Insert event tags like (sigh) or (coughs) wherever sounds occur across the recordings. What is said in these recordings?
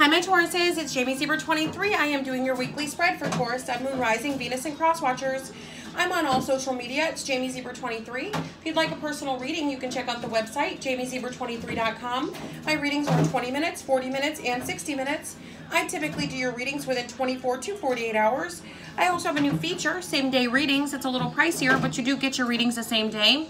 Hi, my Tauruses. It's Jamie Zebra 23. I am doing your weekly spread for Taurus, Sun, Moon, Rising, Venus, and Cross Watchers. I'm on all social media. It's Jamie Zebra 23. If you'd like a personal reading, you can check out the website, jamiezebra23.com. My readings are 20 minutes, 40 minutes, and 60 minutes. I typically do your readings within 24 to 48 hours. I also have a new feature, same day readings. It's a little pricier, but you do get your readings the same day.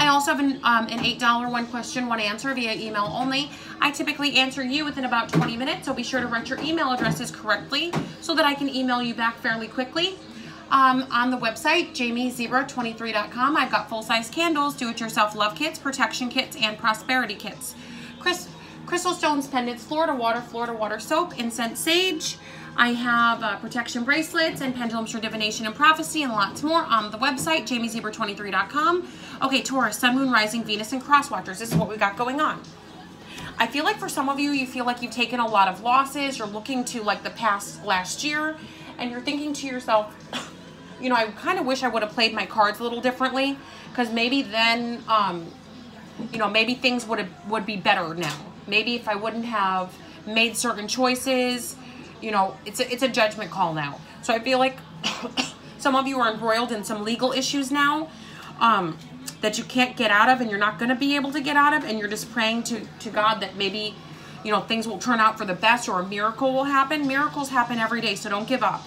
I also have an, um, an $8 one question, one answer via email only. I typically answer you within about 20 minutes, so be sure to write your email addresses correctly so that I can email you back fairly quickly. Um, on the website, jamiezebra23.com, I've got full-size candles, do-it-yourself love kits, protection kits, and prosperity kits. Chris, crystal stones, pendants, Florida water, Florida water soap, incense sage. I have uh, protection bracelets and pendulums for divination and prophecy and lots more on the website, jamiezebra23.com. Okay, Taurus, Sun, Moon, Rising, Venus, and Cross Watchers. This is what we got going on. I feel like for some of you, you feel like you've taken a lot of losses. You're looking to like the past last year and you're thinking to yourself, (laughs) you know, I kind of wish I would have played my cards a little differently because maybe then, um, you know, maybe things would have would be better now. Maybe if I wouldn't have made certain choices, you know, it's a, it's a judgment call now. So I feel like (coughs) some of you are embroiled in some legal issues now um, that you can't get out of and you're not going to be able to get out of and you're just praying to, to God that maybe, you know, things will turn out for the best or a miracle will happen. Miracles happen every day, so don't give up.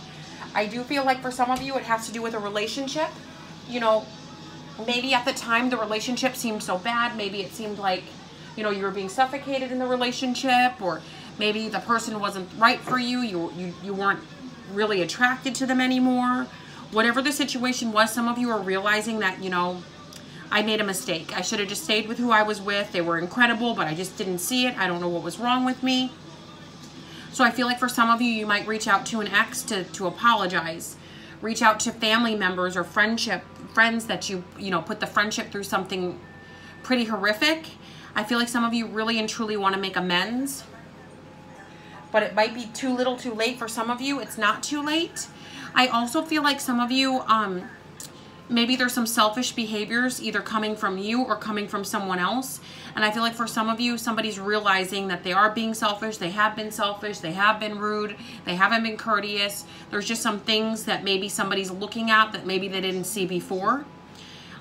I do feel like for some of you it has to do with a relationship. You know, maybe at the time the relationship seemed so bad. Maybe it seemed like, you know, you were being suffocated in the relationship or maybe the person wasn't right for you. You, you, you weren't really attracted to them anymore. Whatever the situation was, some of you are realizing that, you know, I made a mistake. I should have just stayed with who I was with. They were incredible, but I just didn't see it. I don't know what was wrong with me. So I feel like for some of you, you might reach out to an ex to, to apologize. Reach out to family members or friendship friends that you, you know, put the friendship through something pretty horrific. I feel like some of you really and truly want to make amends. But it might be too little too late for some of you. It's not too late. I also feel like some of you, um, maybe there's some selfish behaviors either coming from you or coming from someone else. And I feel like for some of you, somebody's realizing that they are being selfish. They have been selfish. They have been rude. They haven't been courteous. There's just some things that maybe somebody's looking at that maybe they didn't see before.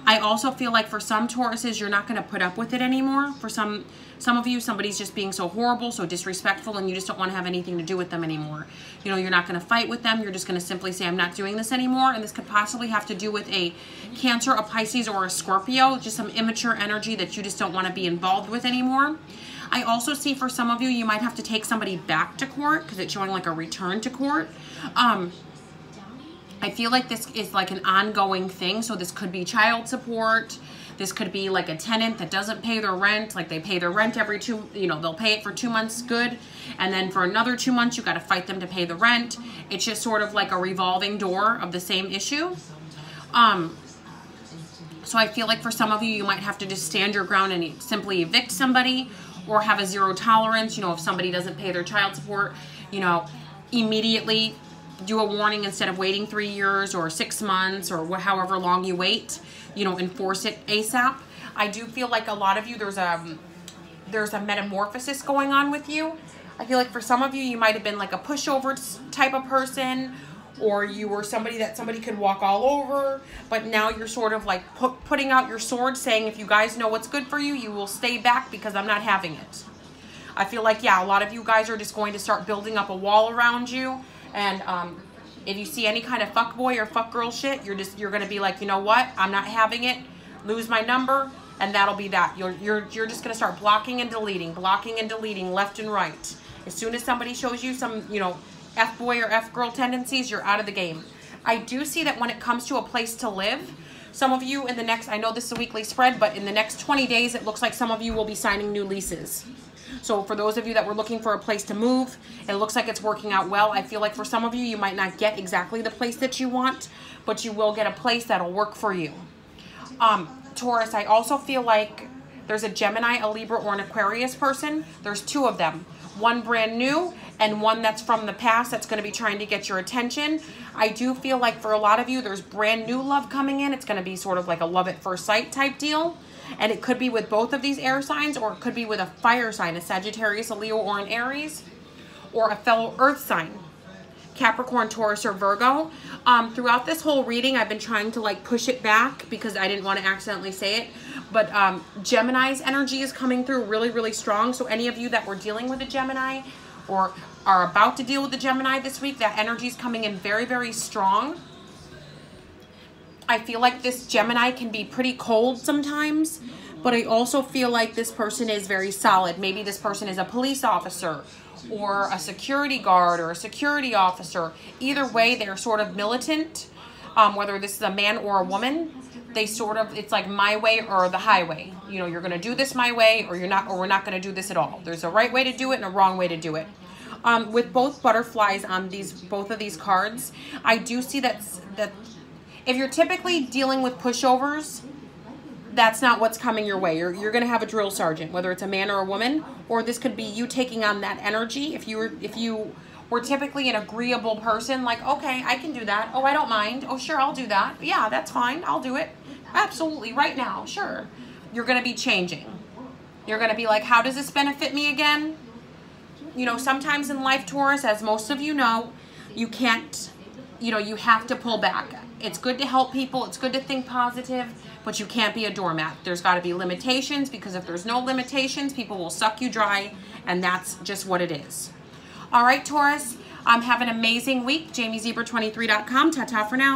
I also feel like for some Tauruses, you're not going to put up with it anymore. For some some of you, somebody's just being so horrible, so disrespectful, and you just don't want to have anything to do with them anymore. You know, you're not going to fight with them. You're just going to simply say, I'm not doing this anymore. And this could possibly have to do with a Cancer, a Pisces, or a Scorpio, just some immature energy that you just don't want to be involved with anymore. I also see for some of you, you might have to take somebody back to court because it's showing like a return to court. Um, I feel like this is like an ongoing thing. So this could be child support. This could be like a tenant that doesn't pay their rent. Like they pay their rent every two, you know, they'll pay it for two months good. And then for another two months, you got to fight them to pay the rent. It's just sort of like a revolving door of the same issue. Um, so I feel like for some of you, you might have to just stand your ground and simply evict somebody or have a zero tolerance. You know, if somebody doesn't pay their child support, you know, immediately do a warning instead of waiting three years or six months or however long you wait, you know, enforce it ASAP. I do feel like a lot of you, there's a, there's a metamorphosis going on with you. I feel like for some of you, you might have been like a pushover type of person or you were somebody that somebody could walk all over, but now you're sort of like put, putting out your sword saying, if you guys know what's good for you, you will stay back because I'm not having it. I feel like, yeah, a lot of you guys are just going to start building up a wall around you and um, if you see any kind of fuck boy or fuck girl shit, you're just you're gonna be like, you know what? I'm not having it. Lose my number, and that'll be that. You're you're you're just gonna start blocking and deleting, blocking and deleting left and right. As soon as somebody shows you some, you know, f boy or f girl tendencies, you're out of the game. I do see that when it comes to a place to live, some of you in the next, I know this is a weekly spread, but in the next 20 days, it looks like some of you will be signing new leases. So for those of you that were looking for a place to move, it looks like it's working out well. I feel like for some of you, you might not get exactly the place that you want, but you will get a place that'll work for you. Um, Taurus, I also feel like there's a Gemini, a Libra, or an Aquarius person. There's two of them. One brand new and one that's from the past that's going to be trying to get your attention. I do feel like for a lot of you, there's brand new love coming in. It's going to be sort of like a love at first sight type deal. And it could be with both of these air signs or it could be with a fire sign, a Sagittarius, a Leo, or an Aries. or a fellow earth sign. Capricorn, Taurus, or Virgo. Um, throughout this whole reading, I've been trying to like push it back because I didn't want to accidentally say it. But um, Gemini's energy is coming through really, really strong. So any of you that were dealing with a Gemini or are about to deal with the Gemini this week, that energy is coming in very, very strong. I feel like this Gemini can be pretty cold sometimes, but I also feel like this person is very solid. Maybe this person is a police officer or a security guard or a security officer. Either way, they're sort of militant, um, whether this is a man or a woman. They sort of, it's like my way or the highway. You know, you're going to do this my way or you're not, or we're not going to do this at all. There's a right way to do it and a wrong way to do it. Um, with both butterflies on these, both of these cards, I do see that, that if you're typically dealing with pushovers, that's not what's coming your way. You're, you're going to have a drill sergeant, whether it's a man or a woman, or this could be you taking on that energy. If you were, if you were typically an agreeable person, like, okay, I can do that. Oh, I don't mind. Oh, sure, I'll do that. Yeah, that's fine. I'll do it. Absolutely, right now, sure. You're going to be changing. You're going to be like, how does this benefit me again? You know, sometimes in life, Taurus, as most of you know, you can't, you know, you have to pull back. It's good to help people. It's good to think positive but you can't be a doormat. There's got to be limitations because if there's no limitations, people will suck you dry, and that's just what it is. All right, Taurus, um, have an amazing week. JamieZebra23.com. Ta-ta for now.